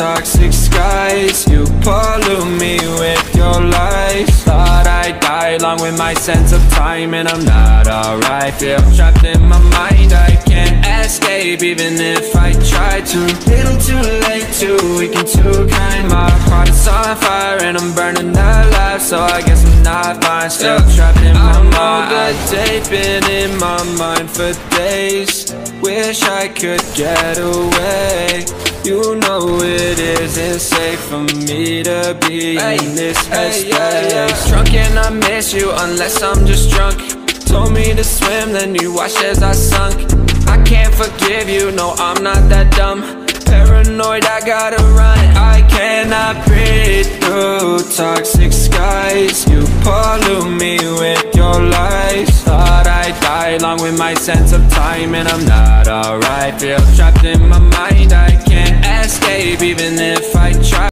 toxic skies. You pollute me with your lies. Thought I'd die along with my sense of time And I'm not alright. Feel trapped in my mind. I can't escape even if I try to. Little too late, too weak and too kind My heart is on fire and I'm burning alive. So I guess I'm not fine. Still trapped in my mind I know the day been in my mind for days. Wish I could get away You know it isn't safe for me to be in this headspace Drunk and I miss you unless I'm just drunk. Told me to swim, then you watched as I sunk. I can't forgive you, no I'm not that dumb. Paranoid, I gotta run. I cannot breathe through toxic skies. You pollute me with your lies. Thought I'd die along with my sense of time And I'm not alright. Feel trapped in my mind, I escape even if I try.